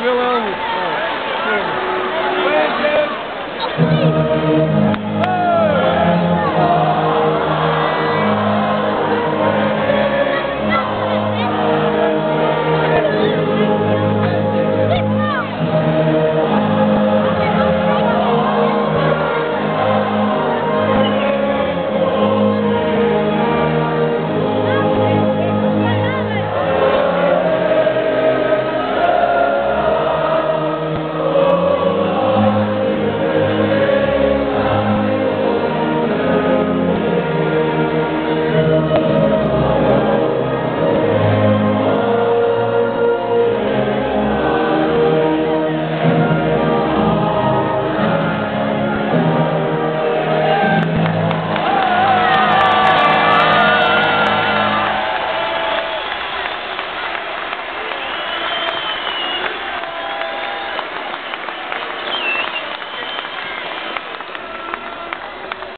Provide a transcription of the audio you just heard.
meu amo.